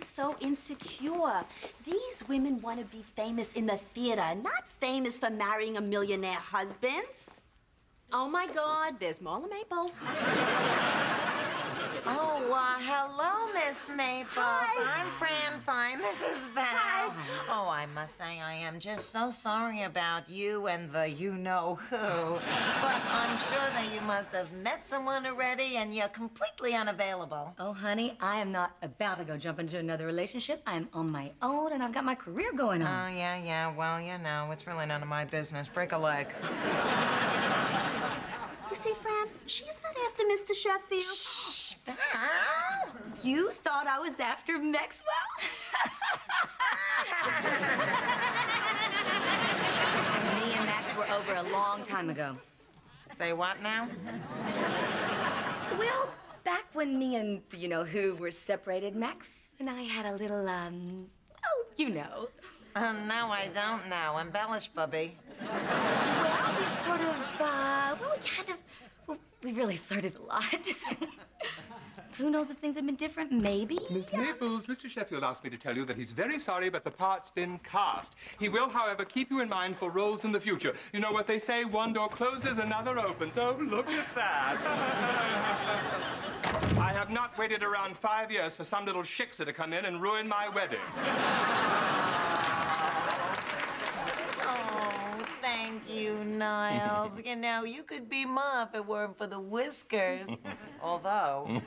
so insecure. These women want to be famous in the theater, not famous for marrying a millionaire husband. Oh my God, there's Marla Maples. Miss Maples. Hi. I'm Fran Fine. This is Val. Hi. Oh, I must say, I am just so sorry about you and the you-know-who. But I'm sure that you must have met someone already and you're completely unavailable. Oh, honey, I am not about to go jump into another relationship. I'm on my own and I've got my career going on. Oh, yeah, yeah. Well, you know, it's really none of my business. Break a leg. You see, Fran, she's not after Mr. Sheffield. Val? You thought I was after Maxwell? Me and Max were over a long time ago. Say what now? Well, back when me and you know who were separated, Max and I had a little um oh, you know. Uh, no, I don't know. Embellish, Bubby. Well, we sort of uh well we kind of well, we really flirted a lot. Who knows if things have been different? Maybe. Miss Maples, Mr. Sheffield asked me to tell you that he's very sorry, but the part's been cast. He will, however, keep you in mind for roles in the future. You know what they say, one door closes, another opens. Oh, look at that. I have not waited around five years for some little shiksa to come in and ruin my wedding. Oh, thank you, Niles. you know, you could be Ma if it weren't for the whiskers. Although,